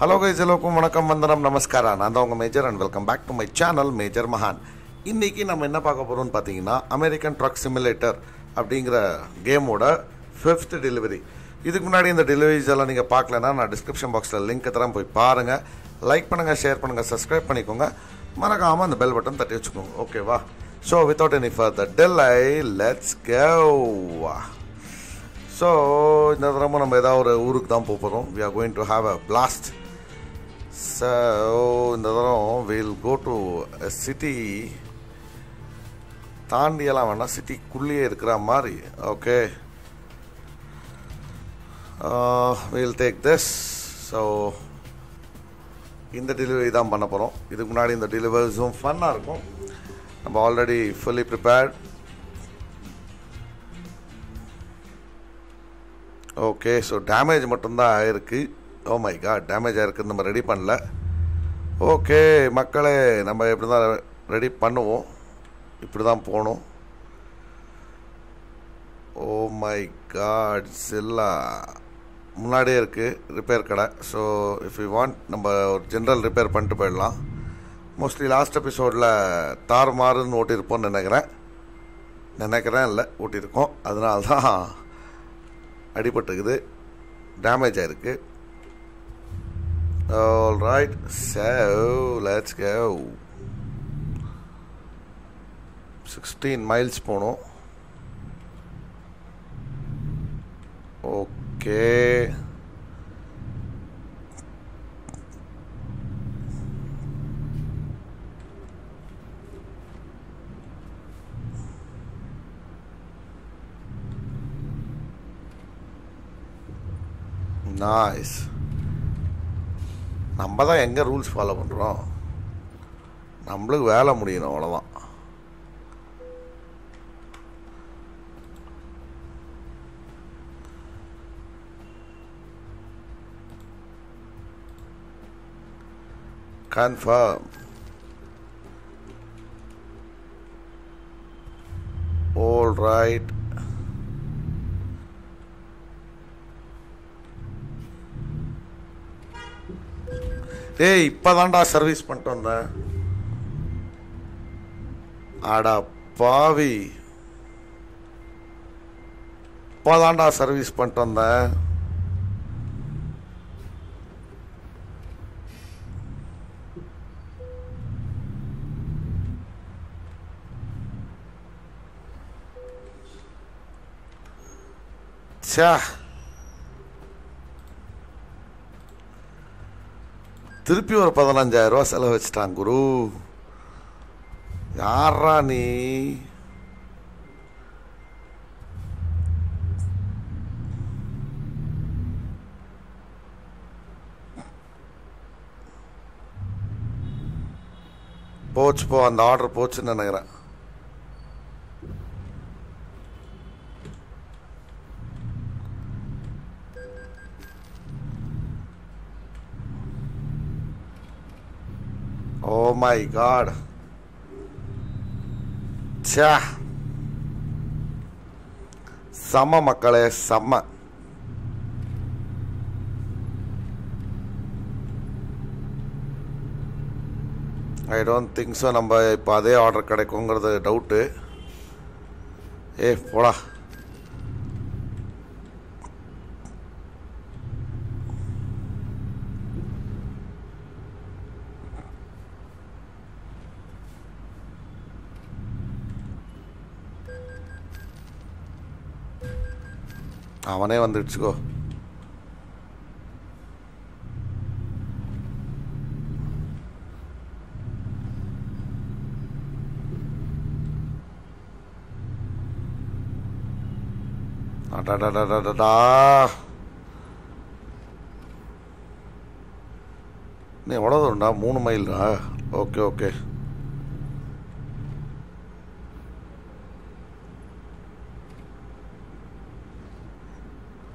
Hello guys எல்லோருக்கும் வணக்கம் வந்தனம் நமஸ்காரம். நான் தான் உங்கள் Major and welcome back to my channel Major மகான். இன்றைக்கி நம்ம என்ன பார்க்க போகிறோம்னு பார்த்தீங்கன்னா அமெரிக்கன் ட்ரக் சிமுலேட்டர் அப்படிங்கிற கேமோட ஃபிஃப்த் டெலிவரி இதுக்கு முன்னாடி இந்த டெலிவரிஸ் எல்லாம் நீங்கள் பார்க்கலன்னா நான் டிஸ்கிரிப்ஷன் பாக்ஸில் லிங்க் தரேன் போய் பாருங்கள் லைக் பண்ணுங்கள் ஷேர் பண்ணுங்கள் சப்ஸ்கிரைப் பண்ணிக்கோங்க. மறக்காமல் அந்த பெல் பட்டன் தட்டி வச்சுக்கோங்க ஓகேவா so without any further delay let's கேவா ஸோ இந்த தடவை நம்ம ஏதாவது ஒரு ஊருக்கு தான் போக போகிறோம் we are going to have a blast so இந்த தடவை வில் கோ டு சிட்டி தாண்டியெல்லாம் வேணாம் சிட்டிக்குள்ளேயே இருக்கிற மாதிரி okay will take this so இந்த டெலிவரி தான் பண்ண போகிறோம் இதுக்கு முன்னாடி இந்த டெலிவரிஸும் ஃபன்னாக இருக்கும். நம்ம already fully prepared okay so damage மட்டும்தான் ஆயிருக்கு ஓ மை காட் டேமேஜ் ஆயிருக்கு. நம்ம ரெடி பண்ணல. ஓகே மக்களே நம்ம எப்படி தான் ரெடி பண்ணுவோம்? இப்படி தான் போகணும். ஓ மை காட் சில்லா. முன்னாடியே இருக்குது ரிப்பேர் கடை. ஸோ இஃப் யூ வாண்ட் நம்ம ஒரு ஜென்ரல் ரிப்பேர் பண்ணிட்டு போயிடலாம். மோஸ்ட்லி லாஸ்ட் எபிசோடில் தார் மாறுன்னு ஓட்டியிருப்போம்னு நினைக்கிறேன். நினைக்கிறேன் இல்லை ஓட்டியிருக்கோம். அதனால தான் அடிபட்டுருக்குது. டேமேஜ் ஆயிருக்கு. all right so let's go sixteen miles போகணும் ஓகே நைஸ் நம்ம தான் எங்கே ரூல்ஸ் ஃபாலோ பண்ணுறோம் நம்மளுக்கு வேலை முடியணும் அவ்வளோதான் கன்ஃபார்ம் all right. டேய் இப்போதான்டா சர்வீஸ் பண்ணிட்டு வந்தேன். ஆடா பாவி. இப்போதான்டா சர்வீஸ் பண்ணிட்டு வந்தேன். ச்சே. திருப்பி ஒரு பதினஞ்சாயிரரூபா செலவு வச்சிட்டான் குரு. யாரா நீ? போச்சு போ. அந்த ஆர்டர் போச்சுன்னு நினைக்கிறேன் ஓ மை காட் ச்சே. செம்ம மக்களே செம்ம ஐ டோன்ட் திங்க் ஸோ நம்ம இப்போ அதே ஆர்டர் கிடைக்குங்கிறது டவுட்டு ஏ போடா. அவனே வந்துடுச்சுக்கோ அடடடடடடா நீ எவ்வளோ தூரம்டா? மூணு மைல்டா? Okay okay.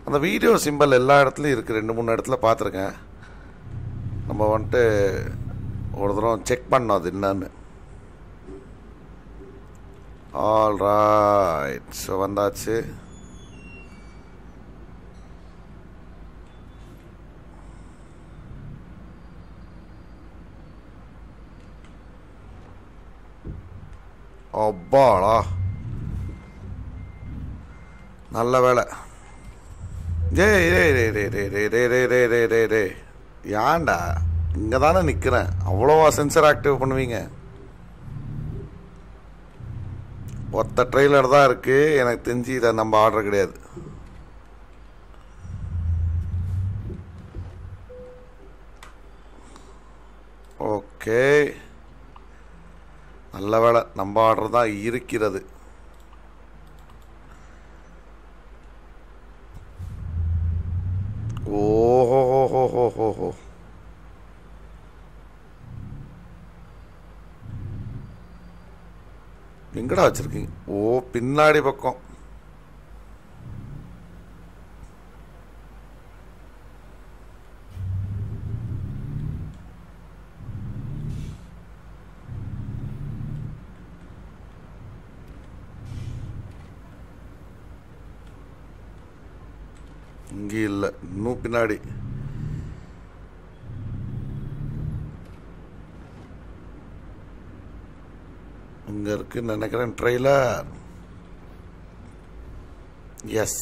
அந்த வீடியோ சிம்பல் எல்லா இடத்துலையும் இருக்குது ரெண்டு மூணு இடத்துல பார்த்துருக்கேன். நம்ம வந்துட்டு ஒரு தூரம் செக் பண்ணோம் அது என்னன்னு. ஆல் ரைட் ஸோ வந்தாச்சு. அப்பாடா. நல்ல வேலை. ஏய் ரே ரே டே ரே டே டே டே டே டே டே டே ஏன்டா இங்கே தானே நிற்கிறேன் அவ்வளோவா சென்சர் ஆக்டிவ் பண்ணுவீங்க ஒத்த ட்ரெய்லர் தான் இருக்குது எனக்கு தெரிஞ்சு இதை நம்ம ஆர்டர் கிடையாது ஓகே நல்ல வேலை நம்ம ஆர்டர் தான் இருக்கிறது ஓஹோ எங்கடா வச்சிருக்கீங்க? ஓ பின்னாடி பக்கம். இங்கே இல்லை இன்னும் பின்னாடி. இங்க இருக்குன்னு நினைக்கிறேன். ட்ரெய்லர் எஸ்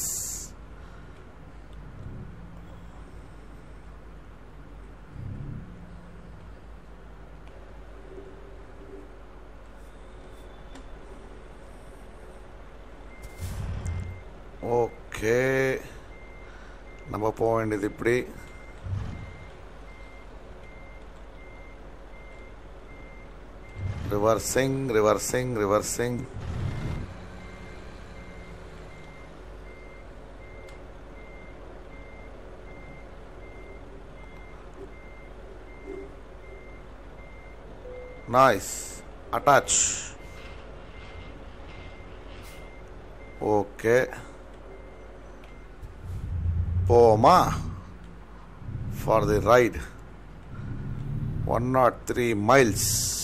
ஓகே நம்ம போக வேண்டியது இப்படி. reversing, reversing, reversing. Nice. Attach. Okay. Poma for the ride. One not three miles.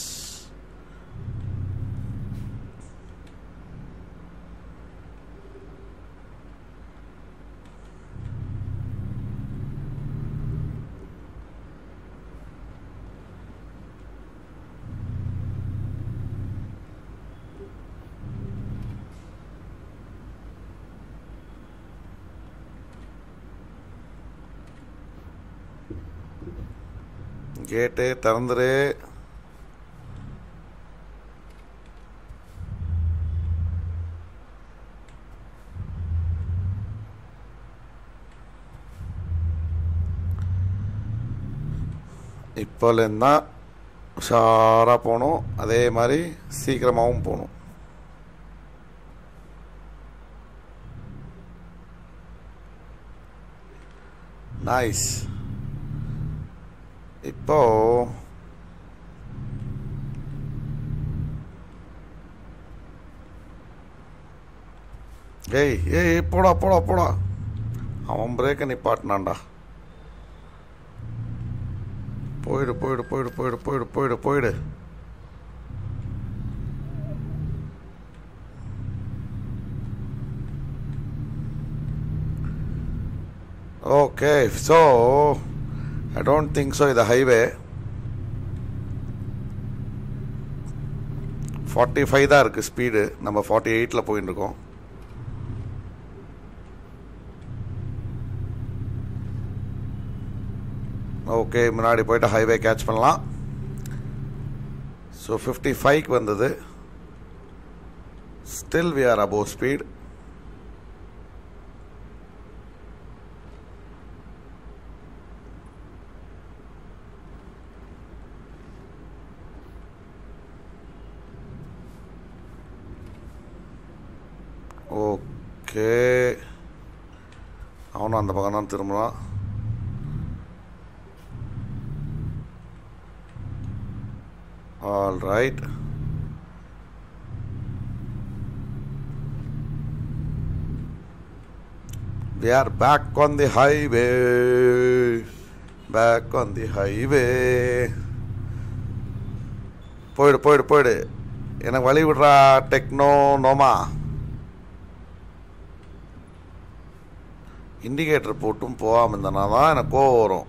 கேட்டு திறந்துரு. இப்போலேருந்து தான் உஷாராக போகணும். அதே மாதிரி சீக்கிரமாகவும் போகணும். Nice nice. ஏய் ஏய் ஏய், போடா போடா போடா. அவன் பிரேக்கை நிப்பாட்டினான்டா போயிடு போயிடு போயிடு போயிடு போயிடு போயிடு போயிடு. Okay so I don't think so இது ஹைவே ஃபார்ட்டி ஃபைவ் தான் இருக்குது ஸ்பீடு நம்ம ஃபார்ட்டி எயிட்டில் போயின்னு இருக்கோம். ஓகே முன்னாடி போயிட்டு ஹைவே கேட்ச் பண்ணலாம். ஸோ ஃபிஃப்டி ஃபைவ்க்கு வந்தது. Still we are above speed okay. அவனும் அந்த பக்கம் தான் திரும்பலாம் all right We are back on the highway. Back on the highway. போயிடு போயிடு போயிடு. எனக்கு வழி விடுறா டெக்னோ நோமா இண்டிகேட்டர் போட்டும் போகாமல் இருந்தனா தான் எனக்கு கோவம் வரும்.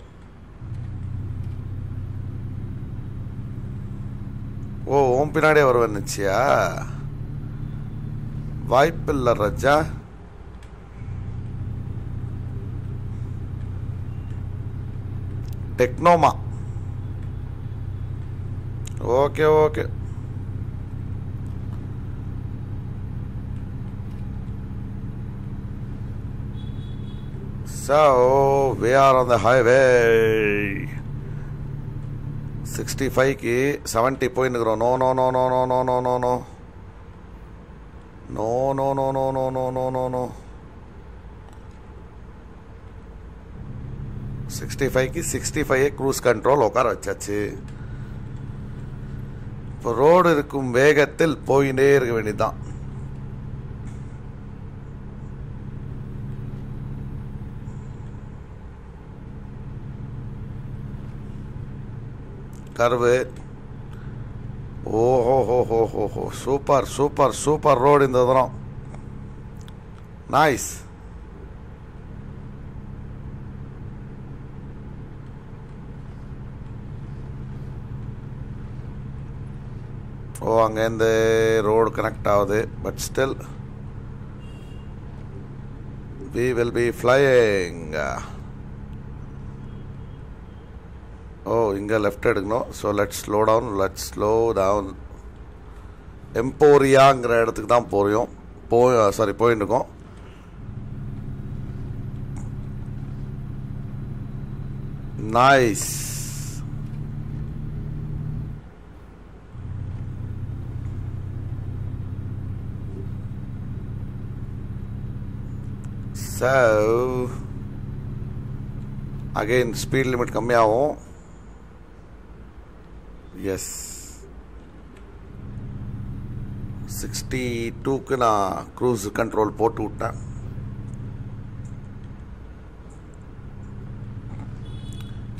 ஓ ஓம் பின்னாடியே வருவேன் நிச்சியா வாய்ப்பில்லை ரஜா. டெக்னோமா. Okay okay. So we are on the highway. 65க்கு 70 போயின்னுக்குறோம் no no no no no no no no no no no no no no no no no no sixty ஃபைவ்க்கு சிக்ஸ்டி ஃபைவ் க்ரூஸ் கண்ட்ரோல் உட்கார வச்சாச்சு இப்போ road இருக்கும் வேகத்தில் போயிட்டே இருக்க வேண்டியதுதான் கர்வு. ஓஹோ ஹோ ஹோ ஹோ ஹோ சூப்பர் சூப்பர் சூப்பர் ரோடு இந்த தரம். நைஸ் ஓ அங்கேருந்து ரோடு கனெக்ட் ஆகுது but still we will be flying ஓ இங்கே லெஃப்ட் எடுக்கணும். So let slow down let's slow down எம்போரியாங்கிற இடத்துக்கு தான் போகிறோம் போய் சாரி போயின்னு இருக்கோம். Nice so again speed limit கம்மியாகும். எஸ் சிக்ஸ்டி டூக்கு நான் க்ரூஸ் கண்ட்ரோல் போட்டு விட்டேன்.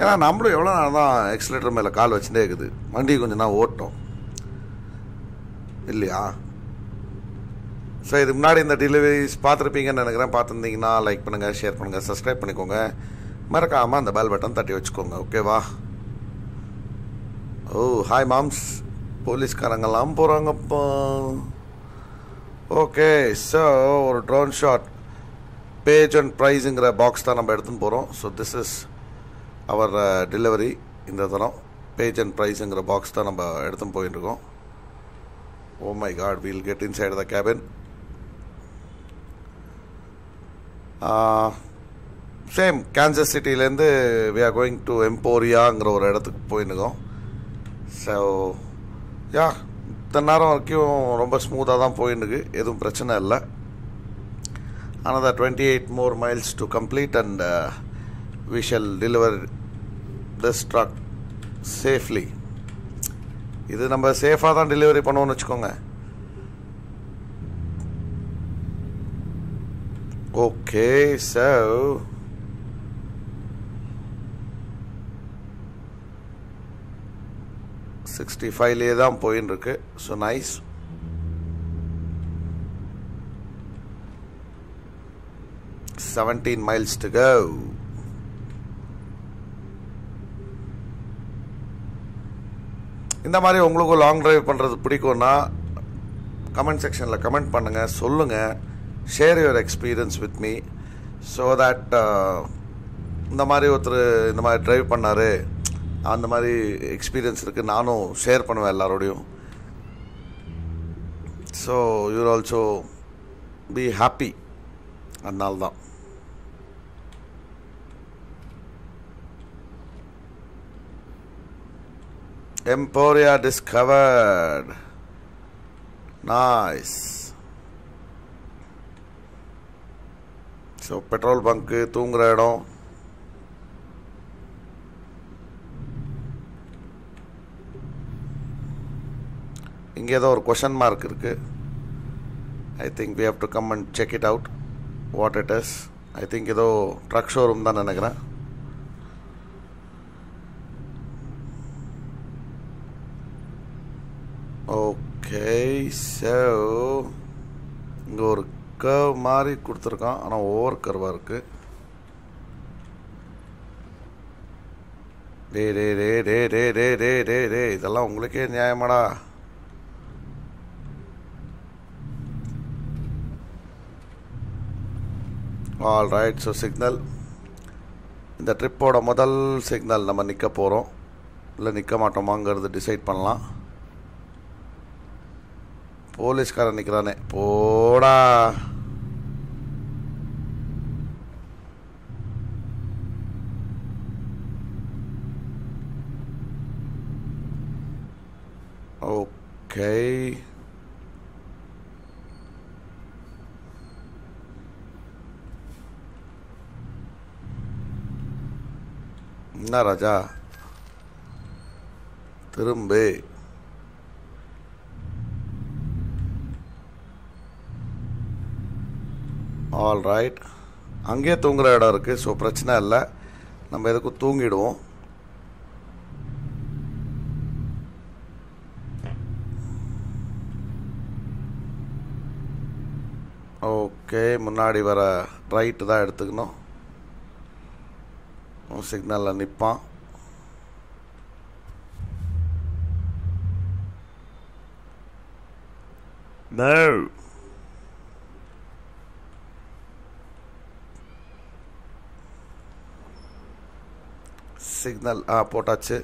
ஏன்னா நம்மளும் எவ்வளோ நேரம் தான் எக்ஸலேட்டர் மேலே கால் வச்சுட்டே இருக்குது. வண்டி கொஞ்சம் நான் ஓட்டும். இல்லையா? ஸோ இதுக்கு முன்னாடி இந்த டெலிவரிஸ் பார்த்துருப்பீங்கன்னு நினைக்கிறேன். பார்த்துருந்தீங்கன்னா லைக் பண்ணுங்கள் ஷேர் பண்ணுங்கள் சப்ஸ்கிரைப் பண்ணிக்கோங்க. மறக்காமல் அந்த பெல் பட்டன் தட்டி வச்சுக்கோங்க. ஓகேவா ஓ ஹாய் மாம்ஸ் போலீஸ்காரங்கெல்லாம் போகிறாங்கப்பா ஓகே ஸோ ஒரு ட்ரோன் ஷாட் பேஜ் அண்ட் ப்ரைஸுங்கிற பாக்ஸ் தான் நம்ம எடுத்துன்னு போகிறோம் so this is our delivery இந்த தரம். பேஜ் அண்ட் ப்ரைஸுங்கிற பாக்ஸ் தான் நம்ம எடுத்துன்னு போயிட்டுருக்கோம் ஓ my god we'll get inside the cabin same Kansas சிட்டிலேருந்து we are going to எம்போரியாங்கிற ஒரு இடத்துக்கு போயின்னுக்கோம் ஸோ யா இத்தனை நேரம் வரைக்கும் ரொம்ப ஸ்மூத்தாக தான் போயின்னுக்கு. எதுவும் பிரச்சனை இல்லை. Another 28 more miles to complete and uh, we shall deliver this truck safely. இது நம்ம சேஃபாக தான் டெலிவரி பண்ணுவோம்னு வச்சுக்கோங்க. ஓகே சார் சிக்ஸ்டி ஃபைவ்லேயே தான் போயின்னு இருக்கு so nice seventeen miles to go இந்த மாதிரி உங்களுக்கும் லாங் டிரைவ் பண்ணுறது பிடிக்கும்னா கமெண்ட் செக்ஷனில் கமெண்ட் பண்ணுங்கள் சொல்லுங்கள் share your experience with me so that இந்த மாதிரி ஒருத்தர் இந்த மாதிரி டிரைவ் பண்ணார். அந்த மாதிரி எக்ஸ்பீரியன்ஸ் இருக்குது நானும் ஷேர் பண்ணுவேன் எல்லாரோடையும். So you're also be happy அதனால தான். Emporia discovered nice so petrol bunk தூங்குகிற இடம். இங்கே ஏதோ ஒரு கொஷன் மார்க் இருக்குது I think we have to come and check it out what it is I think ஏதோ ட்ரக் ஷோரூம் தான் நினைக்கிறேன். ஓகே ஸோ இங்கே ஒரு கர்வ் மாதிரி கொடுத்துருக்கான். ஆனால் ஓவர் கர்வாக இருக்குது டே டே டே டே டே டே டே டே டே இதெல்லாம் உங்களுக்கே நியாயமாடா. ஆல் ரைட் ஸோ சிக்னல் இந்த ட்ரிப்போட முதல் சிக்னல் நம்ம நிற்க போகிறோம் இல்லை நிற்க மாட்டோமாங்கிறது டிசைட் பண்ணலாம். போலீஸ்காரன் நிற்கிறானே போடா. ஓகே என்ன ராஜா? திரும்பு. ஆல் ரைட் அங்கேயே தூங்குகிற இடம் இருக்குது ஸோ பிரச்சனை இல்லை. நம்ம எதுக்கும் தூங்கிடுவோம். ஓகே முன்னாடி வர ரைட்டு தான் எடுத்துக்கணும். சிக்னலில் நிற்பான் No. சிக்னல் ஆ போட்டாச்சு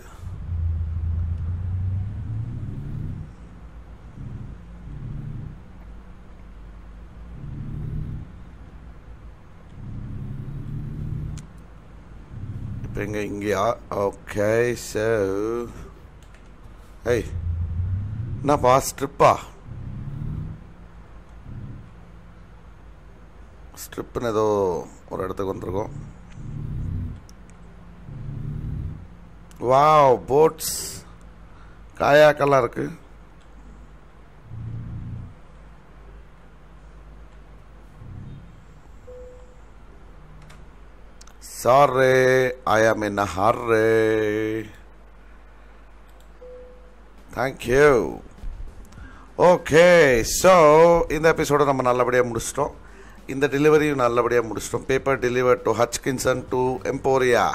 இப்போ எங்க இங்கேயா ஓகே சோ ஏய் என்னப்பா ஸ்ட்ரிப்பா ஸ்ட்ரிப்புன்னு ஏதோ ஒரு இடத்துக்கு வந்திருக்கோம். வாவ் போட்ஸ் காயாக்கெல்லாம் இருக்குது Sorry, I am in a hurry. Thank you. Okay so இந்த எபிசோடை நம்ம நல்லபடியாக முடிச்சிட்டோம். இந்த டெலிவரியும் நல்லபடியாக முடிச்சிட்டோம். Paper deliver to Hutchinson to Emporia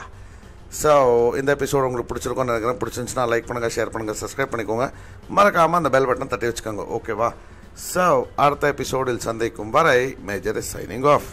so இந்த எபிசோடு உங்களுக்கு பிடிச்சிருக்கோம்னு நினைக்கிறேன். பிடிச்சிருந்துச்சுன்னா லைக் பண்ணுங்கள் ஷேர் பண்ணுங்கள் சப்ஸ்கிரைப் பண்ணிக்கோங்க. மறக்காமல் அந்த பெல் பட்டன் தட்டி வச்சுக்கோங்க. ஓகேவா ஸோ அடுத்த எபிசோடில் சந்திக்கும் வரை மேஜர் இஸ் சைனிங் ஆஃப்